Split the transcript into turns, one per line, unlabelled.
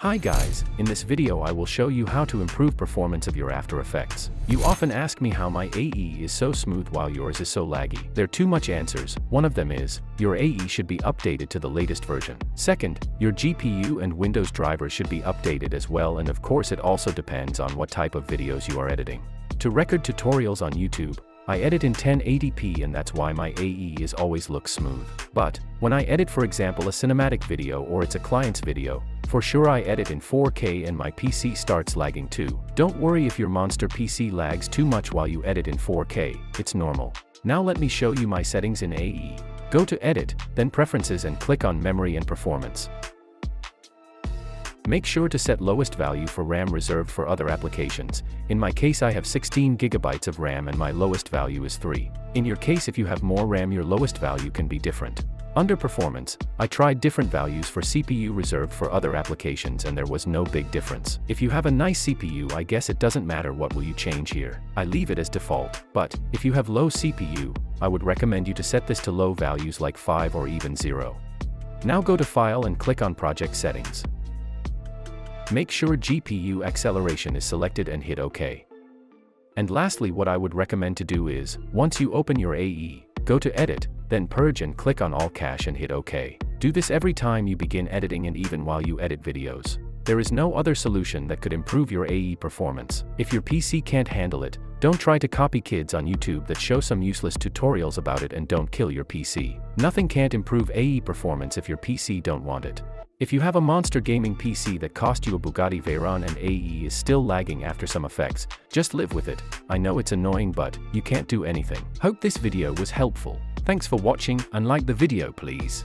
Hi guys, in this video I will show you how to improve performance of your After Effects. You often ask me how my AE is so smooth while yours is so laggy. There are too much answers, one of them is, your AE should be updated to the latest version. Second, your GPU and Windows drivers should be updated as well and of course it also depends on what type of videos you are editing. To record tutorials on YouTube, I edit in 1080p and that's why my AE is always looks smooth. But, when I edit for example a cinematic video or it's a client's video, for sure I edit in 4K and my PC starts lagging too. Don't worry if your monster PC lags too much while you edit in 4K, it's normal. Now let me show you my settings in AE. Go to Edit, then Preferences and click on Memory and Performance. Make sure to set lowest value for RAM reserved for other applications. In my case I have 16 gigabytes of RAM and my lowest value is 3. In your case if you have more RAM your lowest value can be different. Under performance, I tried different values for CPU reserved for other applications and there was no big difference. If you have a nice CPU I guess it doesn't matter what will you change here. I leave it as default. But, if you have low CPU, I would recommend you to set this to low values like 5 or even 0. Now go to File and click on Project Settings. Make sure GPU acceleration is selected and hit OK. And lastly what I would recommend to do is, once you open your AE, go to Edit, then Purge and click on All Cache and hit OK. Do this every time you begin editing and even while you edit videos. There is no other solution that could improve your AE performance. If your PC can't handle it, don't try to copy kids on YouTube that show some useless tutorials about it and don't kill your PC. Nothing can't improve AE performance if your PC don't want it. If you have a monster gaming PC that cost you a Bugatti Veyron and AE is still lagging after some effects, just live with it. I know it's annoying but, you can't do anything. Hope this video was helpful. Thanks for watching and like the video please.